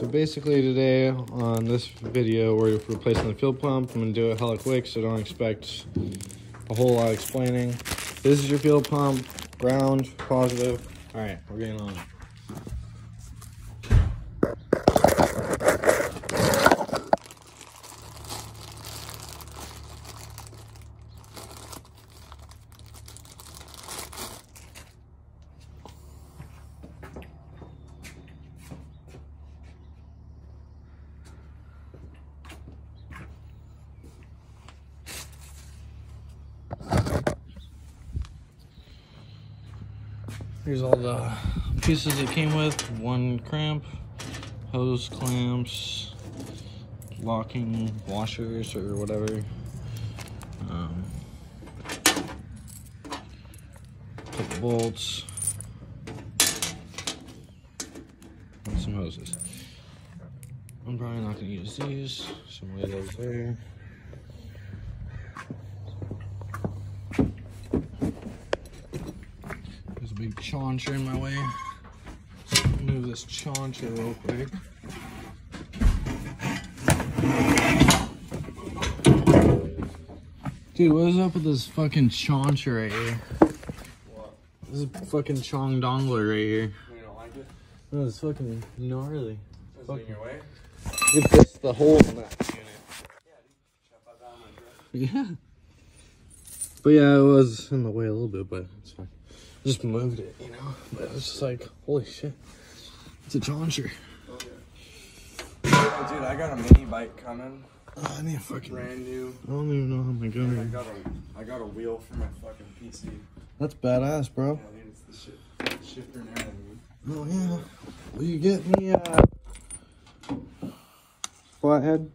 so basically today on this video we're replacing the fuel pump. I'm gonna do it hella quick, so don't expect a whole lot of explaining. This is your fuel pump, ground, positive. All right, we're getting on. Here's all the pieces it came with. One cramp, hose clamps, locking washers or whatever. Um, bolts. And some hoses. I'm probably not gonna use these. Some of those there. There's a big chauncher in my way. Move this chauncher real quick. Dude, what is up with this fucking chauncher right here? What? This is fucking chong dongler right here. You don't like it? No, it's fucking gnarly. Is Fuck. it in your way? It fits the hole in that unit. Chop that down my dress. Yeah. But yeah, it was in the way a little bit, but it's fine. Just moved it, you know? But it was just like, holy shit. It's a chauncher. Oh, dude, I got a mini bike coming. Oh, I need a fucking. Brand new. I don't even know how my And I gun. got a I got a wheel for my fucking PC. That's badass, Yeah, bro. dude, it's the shit, shifter. Oh yeah. Will you get me uh flathead?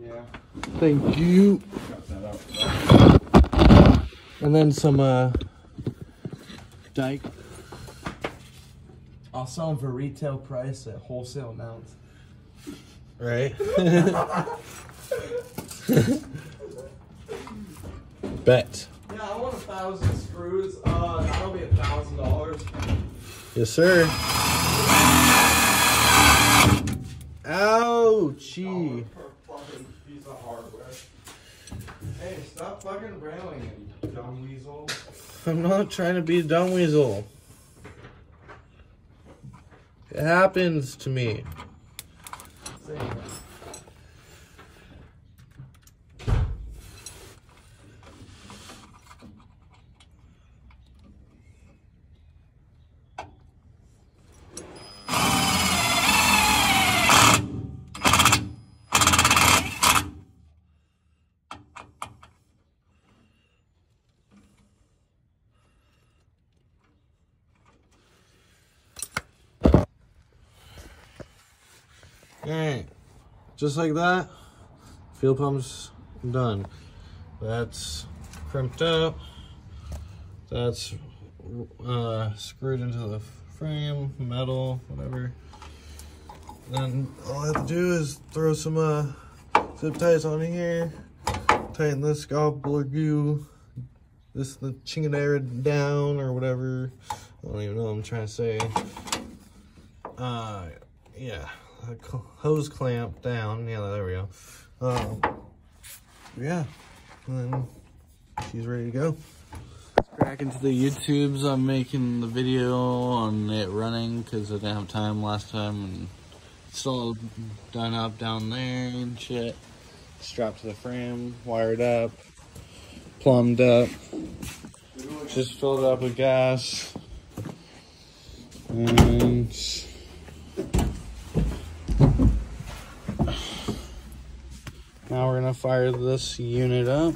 Yeah. Thank you. Got that out. And then some uh dike. I'll sell them for retail price at wholesale amounts. Right? Bet. Yeah, I want a thousand screws. Uh, that'll be a thousand dollars. Yes, sir. Ouchie. Per fucking piece of hardware. Hey, stop fucking railing, you dumb weasel. I'm not trying to be a dumb weasel. It happens to me. Say Alright. Just like that, fuel pump's done. That's crimped up. That's uh, screwed into the frame, metal, whatever. Then all I have to do is throw some uh, zip ties on here, tighten this gobbler goo, this the chingadera down or whatever. I don't even know what I'm trying to say. Uh, yeah, hose clamp down. Yeah, there we go. Um, yeah, and then she's ready to go. Back into the YouTubes. I'm making the video on it running because I didn't have time last time, and it's all done up down there and shit. Strapped to the frame, wired up, plumbed up. Just filled it up with gas. And now we're gonna fire this unit up.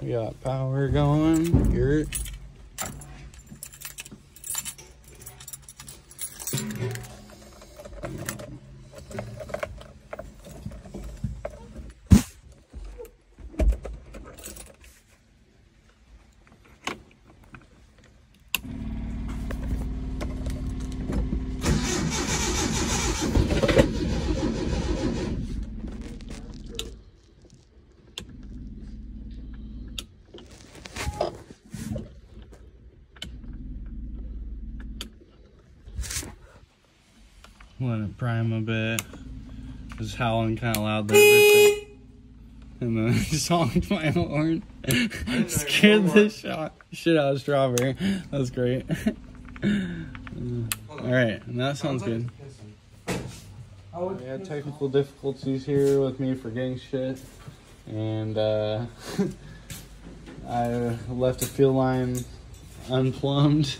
We got power going. here it. Let it prime a bit. Just howling kind of loud there. for a sec. And then I zonked my horn. Scared the shot, shit out of Strawberry. That was great. Alright, and that sounds good. Oh, We had technical difficulties here with me forgetting shit. And uh, I left a field line unplumbed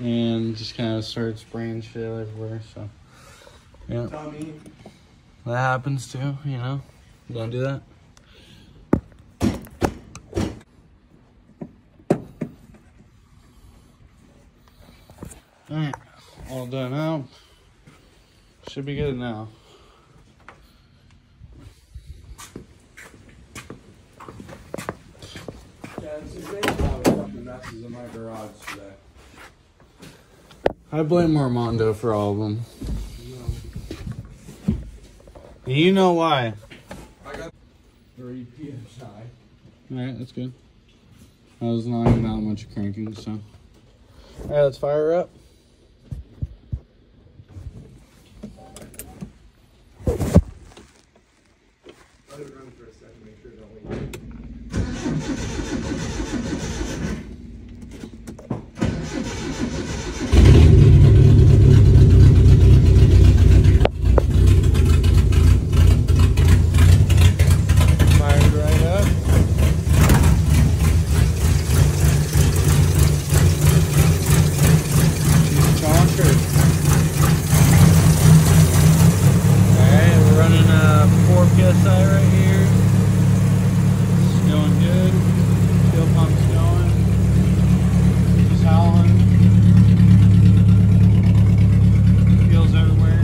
and just kind of started spraying shit everywhere. So, yeah, Tommy. that happens too, you know. Don't do that. Alright, all done out. Should be good now. Yeah, it's his name probably fucking messes in my garage today. I blame Armando for all of them. And you know why. I got three PSI. Alright, that's good. I was not even that much cranking, so. Alright, let's fire her up. Let it run for a second, make sure it don't leak. Fired right up. She's chonker. Alright, we're running a 4 psi right here. It's going good. Fuel pump's going. She's howling. Fuel's everywhere.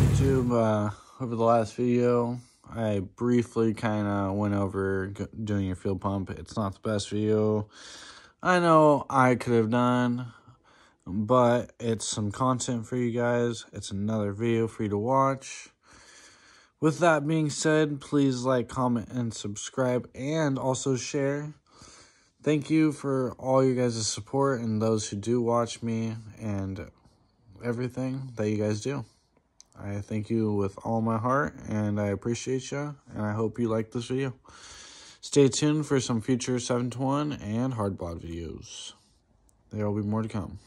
YouTube, uh, over the last video, I briefly kind of went over doing your field pump. It's not the best video I know I could have done, but it's some content for you guys. It's another video for you to watch. With that being said, please like, comment, and subscribe, and also share. Thank you for all you guys' support and those who do watch me and everything that you guys do. I thank you with all my heart and I appreciate you and I hope you like this video. Stay tuned for some future 7 to 1 and hard bod videos. There will be more to come.